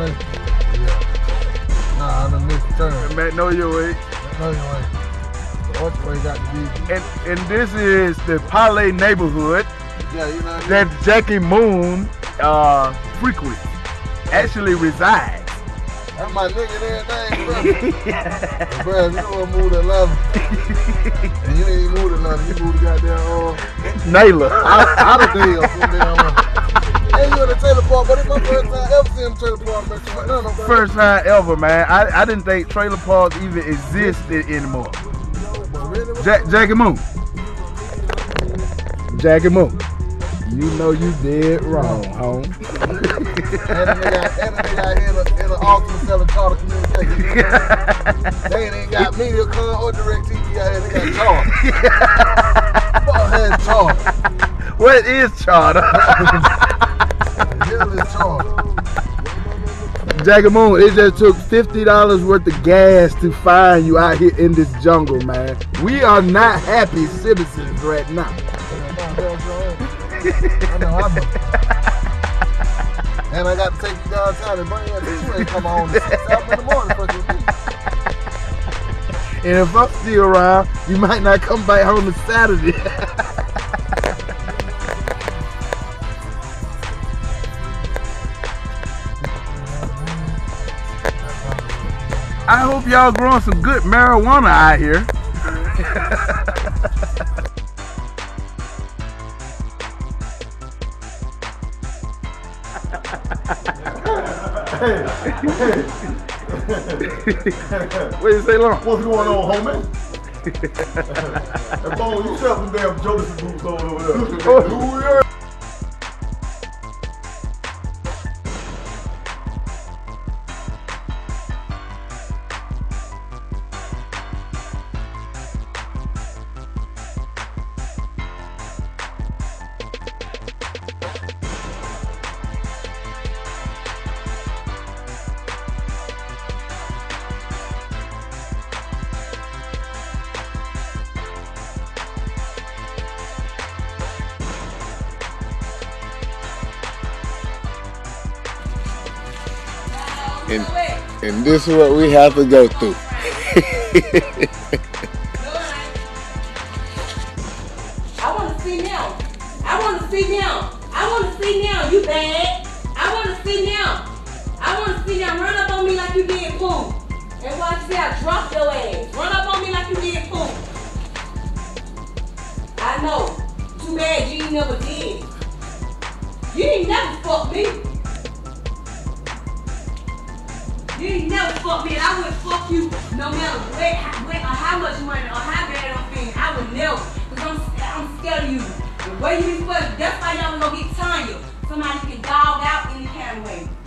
way? Yeah. Nah, I done missed the turn. Magnolia Way. Magnolia Way. Which way got to be? And and this is the Parlay neighborhood Yeah, you know what I mean? that Jackie Moon uh frequents, actually resides. That's my nigga there, name, bro. bro, if you don't move to 11, and you ain't move to nothing, you move to goddamn, uh, Naylor. out, out of deal from damn. Hey, you in the trailer park, but it's my first time ever seeing trailer park, man. No, no. First time ever, man. I, I didn't think trailer parks even existed anymore. But really, what- Jack, Jackie Moon. Jackie Moon. You know you did wrong, home. And the nigga, and the nigga in a, in selling Charter Communications. they ain't got MediaCom or DirecTV out here. They got Charter. Fuck has Charter. what is charter? Jackie Moon, it just took fifty dollars worth of gas to find you out here in this jungle, man. We are not happy citizens right now. I know I'm a, And I got to take you downtown and bring you. You ain't come on at 6 in the morning. And if I'm still around, you might not come back home to Saturday. I hope y'all growing some good marijuana out here. What you say, Long? What's going on, homie? and Bone, you sell some damn Jodeci boots on over there. Ooh, yeah. And, and this is what we have to go through. I want to see now. I want to see now. I want to see now. You bad. I want to see now. I want to see now. Run up on me like you did poo. And watch see I drop your ass. Run up on me like you did poo. I know. Too bad you never did. You ain't never fuck me. You ain't never fuck me, and I would fuck you no matter where, where or how much money or how bad I'm feeling. I would never, because I'm, I'm scared of you. The way you be fucked, that's why y'all gonna get Tanya. Somebody can dog out any kind of way.